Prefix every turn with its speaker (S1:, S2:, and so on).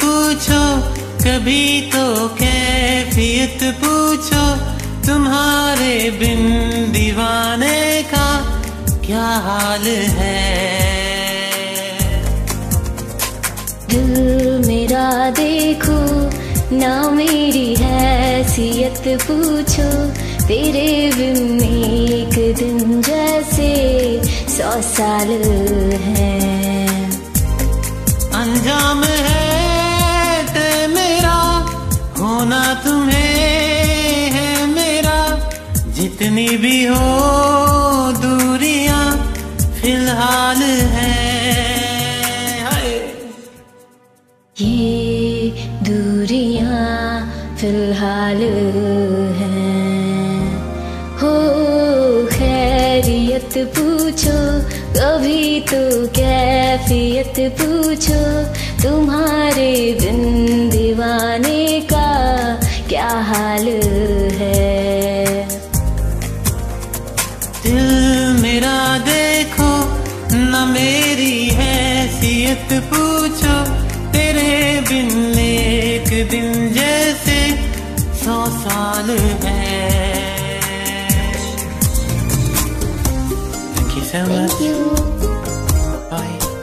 S1: पूछो कभी तो कैफियत पूछो। तुम्हारे बिन दीवाने का क्या हाल है?
S2: दिल मेरा देखो, ना मेरी हैसियत पूछो। तेरे बिन एक दिन जैसे सौ साल है।
S1: जितनी भी हो दूरियाँ फ़िलहाल है।
S2: ये दूरियाँ फ़िलहाल हैं हो खैरियत पूछो, कभी तो कैफियत पूछो, तुम्हारे बिन दीवाने का क्या हाल है
S1: न मेरी हैसियत पूछो तेरे बिन एक दिन जैसे सौ साल है Thank you so much.
S2: Thank you.
S1: Bye.